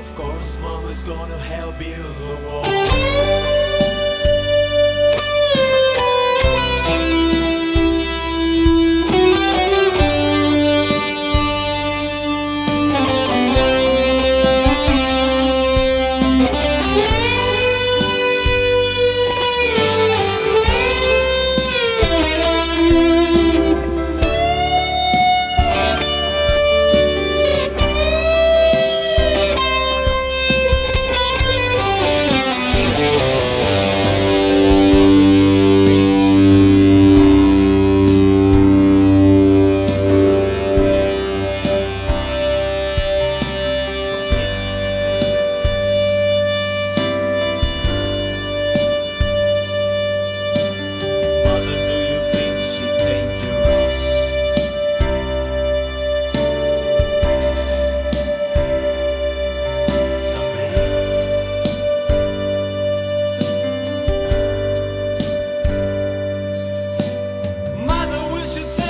Of course, mama's gonna help build the wall. You take